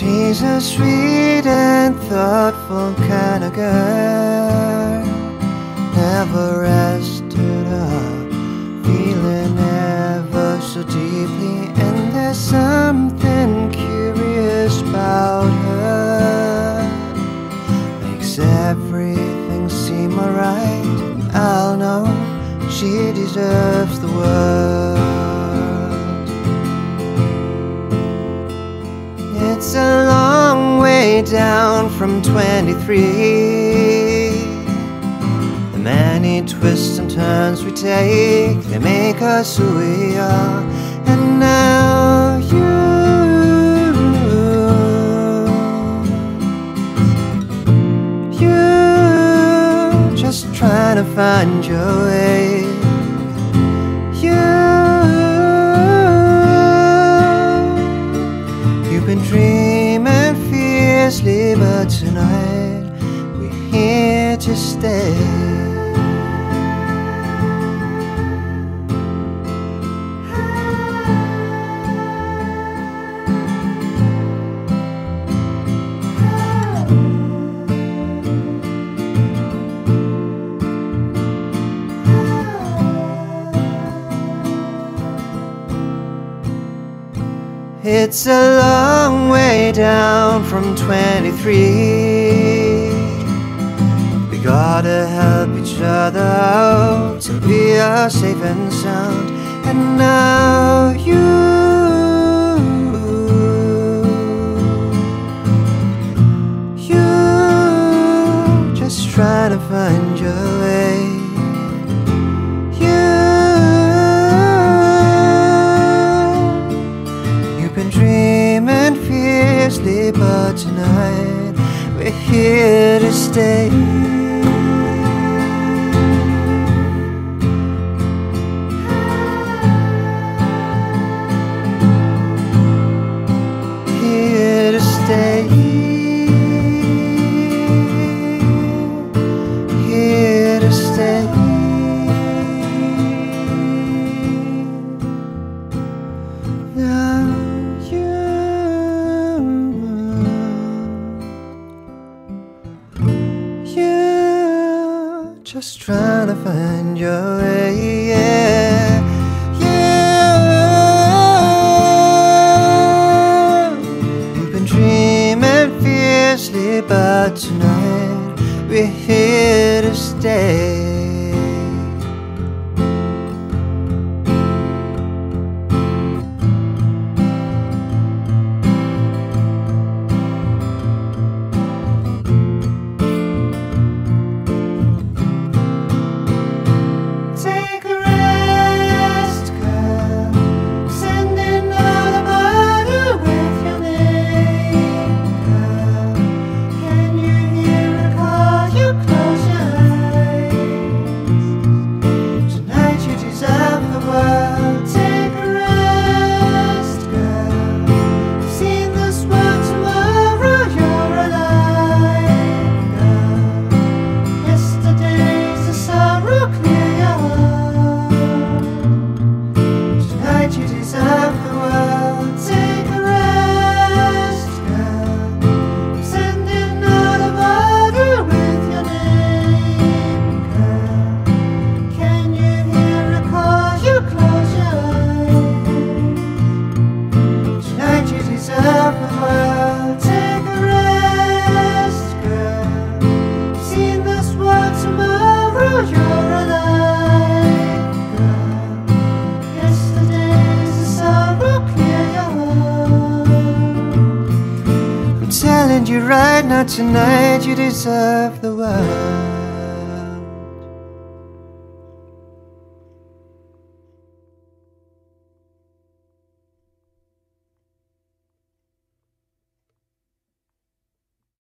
She's a sweet and thoughtful kind of girl. Never rested up, feeling ever so deeply. And there's something curious about her. Makes everything seem alright. I'll know she deserves from 23. The many twists and turns we take, they make us who we are. And now you, you, just trying to find your way. You, you've been dreaming fiercely, but tonight we're here to stay. It's a long way down from 23. We gotta help each other out till we are safe and sound. And now you, we're here to stay. Here to stay. Here to stay. Just trying to find your way. Yeah, you. You've been dreaming fiercely, but tonight we're here to stay. I'm you right now, tonight you deserve the world.